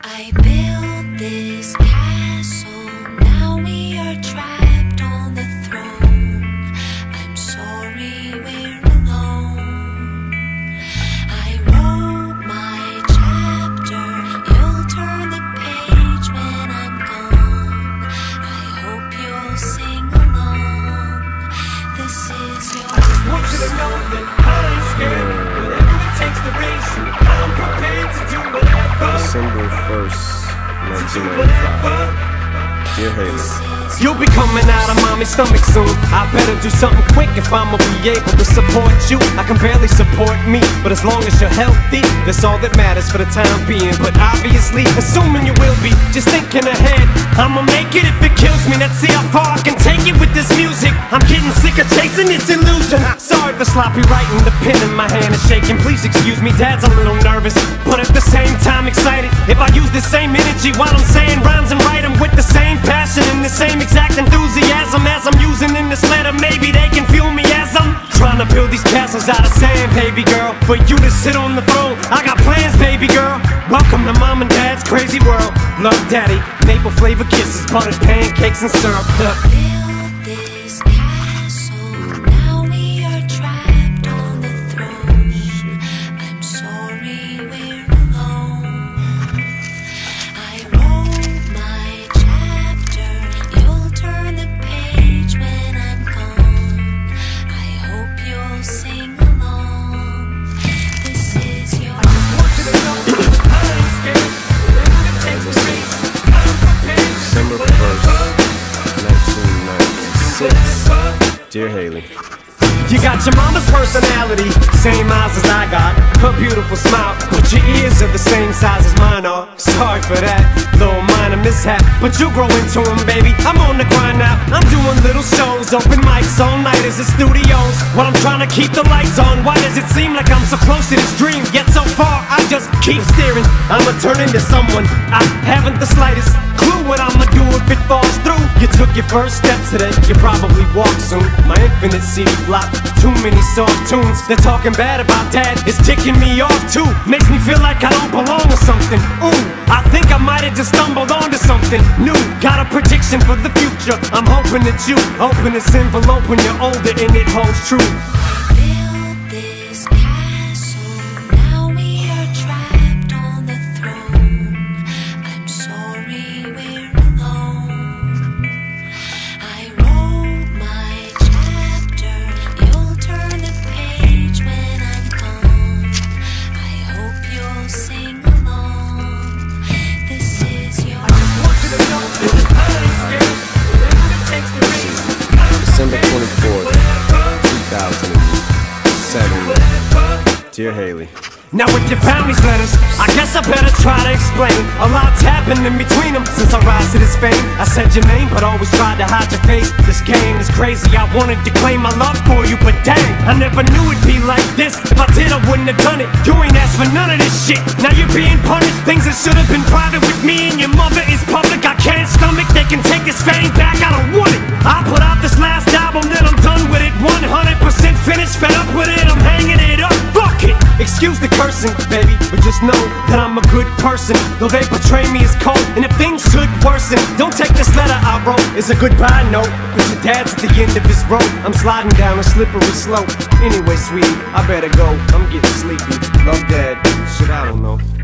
I built this December 1st, 1995. Dear Hailie. You'll be coming out of mommy's stomach soon. I better do something quick if I'ma be able to support you. I can barely support me, but as long as you're healthy, that's all that matters for the time being. But obviously, assuming you will be, just thinking ahead. I'ma make it if it kills me. Let's see how far I can take it with this music. I'm getting sick of chasing this illusion. Sorry for sloppy writing, the pen in my hand is shaking. Please excuse me, Dad's a little nervous, but at the same time excited. If I use the same energy while I'm saying rhymes and write with the same passion and the same exact enthusiasm as I'm using in this letter, maybe they can feel me as I'm trying to build these castles out of sand, baby girl. For you to sit on the throne, I got plans, baby girl. Welcome to mom and dad's crazy world. Love daddy, maple flavor kisses, buttered pancakes and syrup. Look, Dear Hailie. You got your mama's personality, same eyes as I got, her beautiful smile, but your ears are the same size as mine are. Sorry for that, little minor mishap, but you grow into 'em, baby. I'm on the grind now, I'm doing little shows, open mics all night as the studios. While I'm trying to keep the lights on, why does it seem like I'm so close to this dream? Yet so far, I just keep staring. I'ma turn into someone I haven't the slightest clue what I'ma do if it falls through. You took your first step today, you probably walk soon. My infinite CD flop, too many soft tunes. They're talking bad about dad, it's ticking me off too. Makes me feel like I don't belong or something. Ooh, I think I might have just stumbled onto something new. Got a prediction for the future. I'm hoping that you open this envelope when you're older and it holds true. Dear Hailie. Now with your family's letters, I guess I better try to explain. A lot's happened in between them since I rise to this fame. I said your name but always tried to hide your face. This game is crazy, I wanted to claim my love for you But dang, I never knew it'd be like this. If I did I wouldn't have done it. You ain't asked for none of this shit. Now you're being punished Things that Cursing, baby, but just know that I'm a good person. Though they portray me as cold, and if things should worsen, don't take this letter I wrote It's a goodbye note. But your dad's at the end of his rope. I'm sliding down a slippery slope. Anyway, sweetie, I better go. I'm getting sleepy. Love, dad. Shit, I don't know.